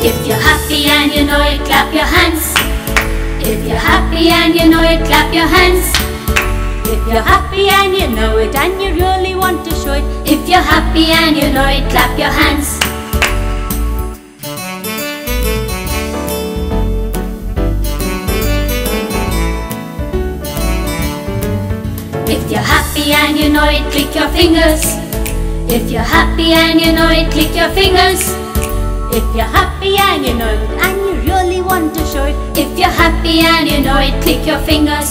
If you're happy and you know it, clap your hands. If you're happy and you know it, clap your hands. If you're happy and you know it and you really want to show it, If you're happy and you know it, clap your hands. If you're happy and you know it, click your fingers. If you're happy and you know it, click your fingers. If you're happy and you know it and you really want to show it, If you're happy and you know it, click your fingers.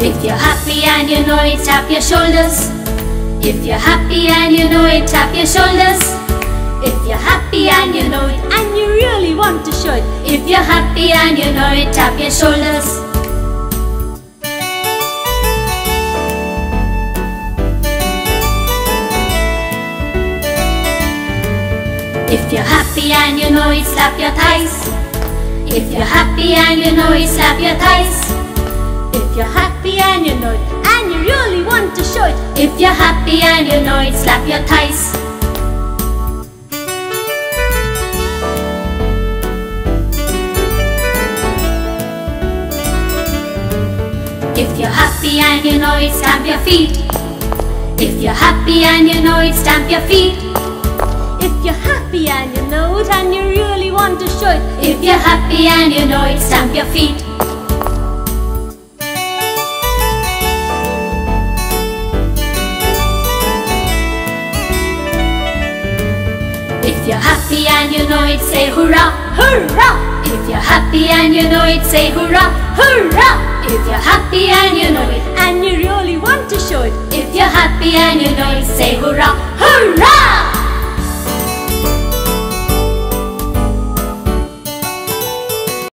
If you're happy and you know it, tap your shoulders. If you're happy and you know it, tap your shoulders. if you're happy and you know it and you really want to show it, If you're happy and you know it, tap your shoulders. If you're happy and you know it, slap your thighs. If you're happy and you know it, slap your thighs. if you're happy and you know it and you really want to show it, If you're happy and you know it, slap your thighs. If you're happy and you know it, stamp your feet. If you're happy and you know it, stamp your feet. if you're happy and you really want to show it, If you're happy and you know it, stamp your feet. If you're happy and you know it, say hurrah, hurrah. If you're happy and you know it, say hurrah, hurrah. If you're happy and you know it, and you really want to show it, if you're happy and you know it, say hurrah, hurrah.